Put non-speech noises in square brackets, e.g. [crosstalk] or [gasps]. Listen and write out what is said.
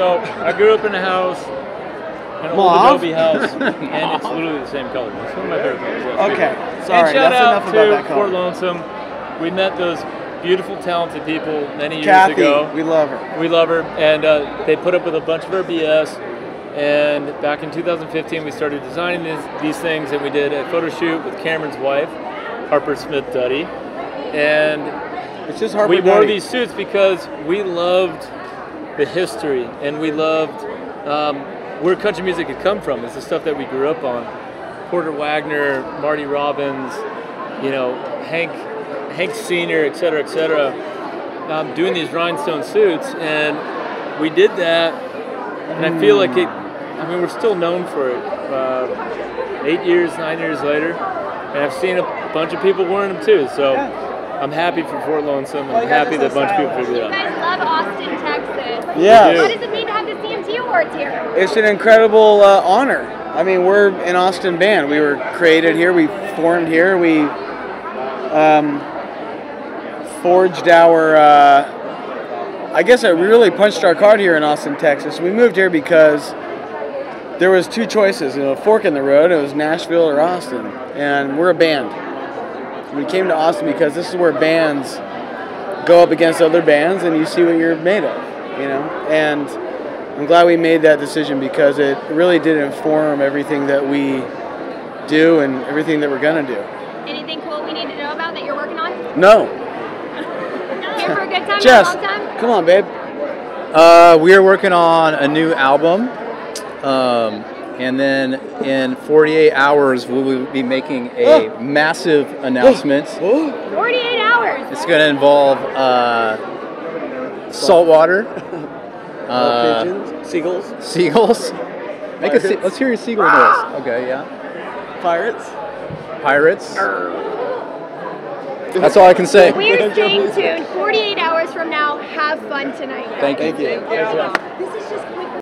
So I grew up in a house, an Mauve? old Adobe house, [laughs] and it's literally the same color. It's one of my favorite colors. yes, Okay, sorry, And shout that's out to about that color. Fort Lonesome. We met those beautiful, talented people many years Kathy, ago. we love her. We love her, and uh, they put up with a bunch of our BS. And back in 2015, we started designing these, these things, and we did a photo shoot with Cameron's wife, Harper Smith Duddy. And It's just Harper we wore these suits because we loved the history, and we loved um, where country music had come from. It's the stuff that we grew up on. Porter Wagoner, Marty Robbins, you know, Hank, Hank Senior, et cetera, et cetera, um, doing these rhinestone suits, and we did that, and I feel like it. I mean, we're still known for it. Uh, eight years, nine years later, and I've seen a bunch of people wearing them too. So I'm happy for Fort Lonesome. Oh, I'm you happy that a bunch of people stylish. figured You it out. guys love Austin, Texas. Yeah. What does it mean to have the CMT Awards here? It's an incredible uh, honor. I mean, we're an Austin band. We were created here. We formed here. We um, forged our. Uh, I guess I really punched our card here in Austin, Texas. We moved here because there was two choices, you know, a fork in the road. It was Nashville or Austin, and we're a band. We came to Austin because this is where bands go up against other bands, and you see what you're made of, you know. And I'm glad we made that decision because it really did inform everything that we do and everything that we're gonna do. Anything cool we need to know about that you're working on? No, [laughs] Here for a good time, Jess, a long time? come on, babe. Uh, we are working on a new album, um, and then in 48 hours we will be making a Oh. massive announcement. [gasps] 48 hours. It's going to involve uh, saltwater, [laughs] uh, pigeons, seagulls, seagulls. Make a se- let's hear your seagull noise. Okay, yeah. pirates. Pirates. That's all I can say. We are [laughs] staying tuned. 48 hours from now. Have fun tonight. guys. Thank you. Thank you. This is just quick.